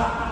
Ah,